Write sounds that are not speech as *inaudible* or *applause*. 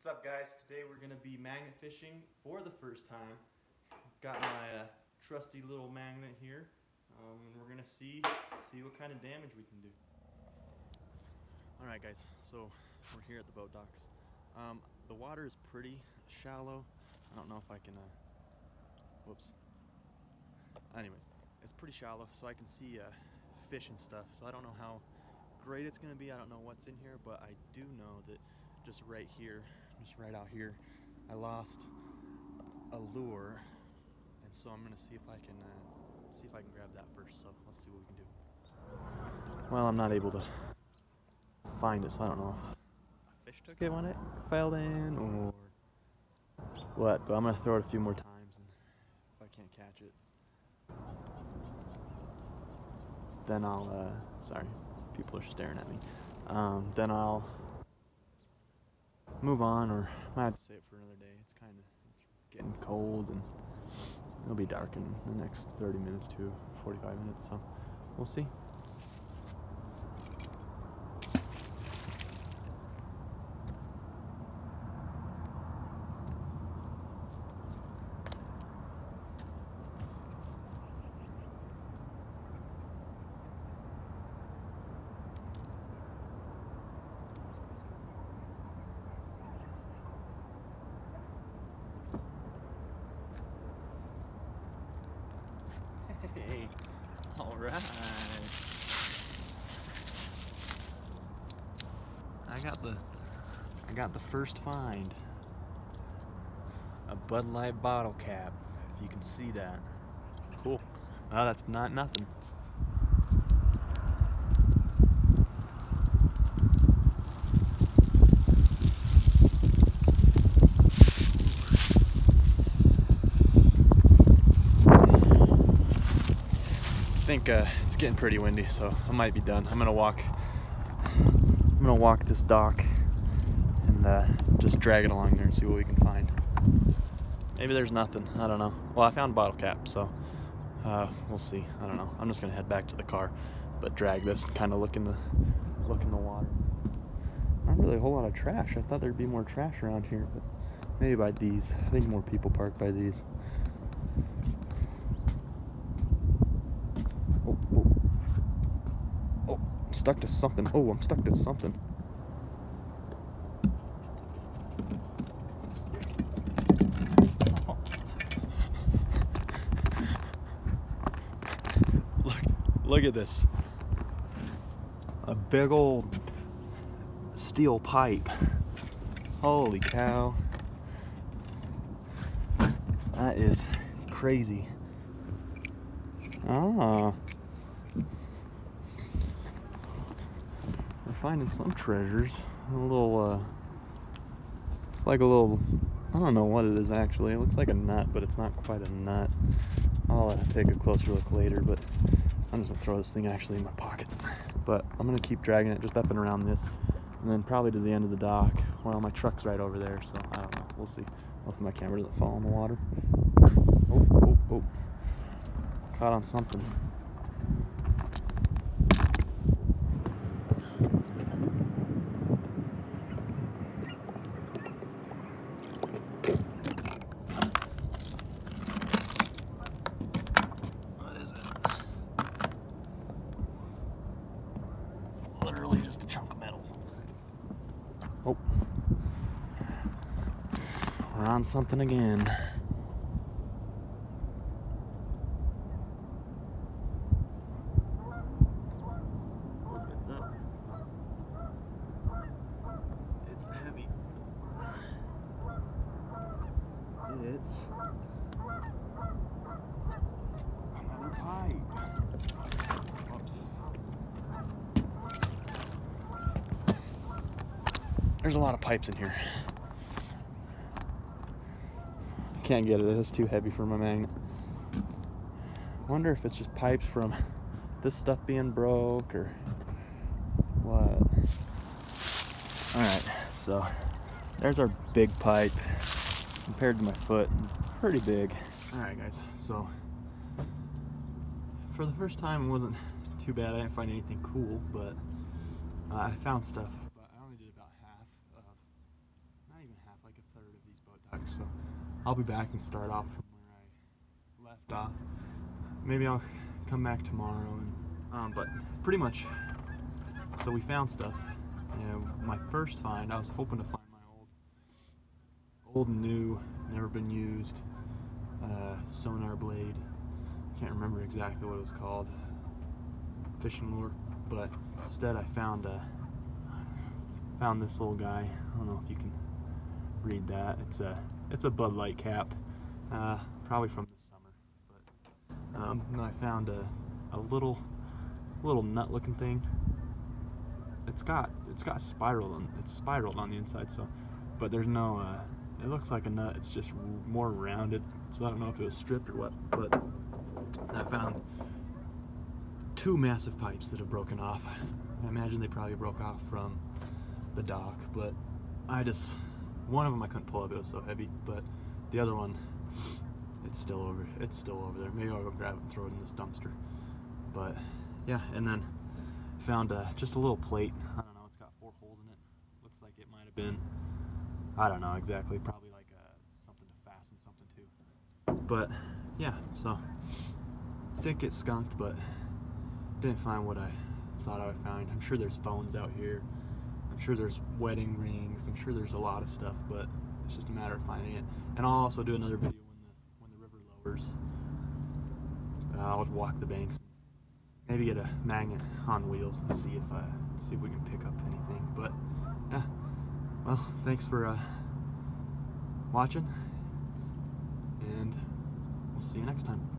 What's up guys? Today we're going to be magnet fishing for the first time. Got my uh, trusty little magnet here um, and we're going to see see what kind of damage we can do. Alright guys, so we're here at the boat docks. Um, the water is pretty shallow. I don't know if I can, uh, whoops. Anyways, it's pretty shallow so I can see uh, fish and stuff. So I don't know how great it's going to be. I don't know what's in here, but I do know that just right here, just right out here, I lost a lure, and so I'm gonna see if I can uh, see if I can grab that first. So let's see what we can do. Well, I'm not able to find it, so I don't know if a fish took it when it fell in or what. But I'm gonna throw it a few more times, and if I can't catch it, then I'll. Uh, sorry, people are staring at me. Um, then I'll move on or I might have to save it for another day. It's kind of it's getting cold and it'll be dark in the next 30 minutes to 45 minutes, so we'll see. Right. I got the, I got the first find. A Bud Light bottle cap, if you can see that. Cool. Well, that's not nothing. Uh, it's getting pretty windy, so I might be done. I'm gonna walk. I'm gonna walk this dock and uh, just drag it along there and see what we can find. Maybe there's nothing. I don't know. Well, I found a bottle cap, so uh, we'll see. I don't know. I'm just gonna head back to the car, but drag this and kind of look in the look in the water. Not really a whole lot of trash. I thought there'd be more trash around here, but maybe by these. I think more people park by these. I'm stuck to something. Oh, I'm stuck to something. *laughs* look, look at this. A big old steel pipe. Holy cow. That is crazy. Ah. Finding some treasures. A little, uh, it's like a little, I don't know what it is actually. It looks like a nut, but it's not quite a nut. I'll uh, take a closer look later, but I'm just gonna throw this thing actually in my pocket. But I'm gonna keep dragging it just up and around this, and then probably to the end of the dock. Well, my truck's right over there, so I don't know. We'll see. Hopefully my camera doesn't fall in the water. Oh, oh, oh. Caught on something. Oh. We're on something again. It's up. It's heavy. It's another pipe. Whoops. There's a lot of pipes in here. I can't get it. It's too heavy for my magnet. Wonder if it's just pipes from *laughs* this stuff being broke or what. Alright, so there's our big pipe compared to my foot. Pretty big. Alright guys, so for the first time it wasn't too bad. I didn't find anything cool, but uh, I found stuff half, like a third of these boat docks. So I'll be back and start off from where I left off. Maybe I'll come back tomorrow. And, um, but pretty much, so we found stuff. And my first find, I was hoping to find my old, old and new, never been used uh, sonar blade. Can't remember exactly what it was called. Fishing lure, but instead I found a found this little guy. I don't know if you can read that. It's a it's a Bud Light cap, uh, probably from this summer. But um, I found a a little little nut looking thing. It's got it's got spiral on it's spiraled on the inside, so but there's no. Uh, it looks like a nut. It's just more rounded. So I don't know if it was stripped or what, but I found two massive pipes that have broken off. I imagine they probably broke off from the dock, but I just one of them I couldn't pull up; it was so heavy. But the other one, it's still over. It's still over there. Maybe I'll go grab it and throw it in this dumpster. But yeah, and then found uh, just a little plate. I don't know. It's got four holes in it. Looks like it might have been. I don't know exactly. Probably like uh, something to fasten something to. But yeah, so didn't get skunked, but didn't find what I thought I would find. I'm sure there's phones out here. I'm sure there's wedding rings. I'm sure there's a lot of stuff, but it's just a matter of finding it. And I'll also do another video when the when the river lowers. Uh, I'll walk the banks, maybe get a magnet on wheels and see if uh, see if we can pick up anything. But yeah, well, thanks for uh, watching, and we'll see you next time.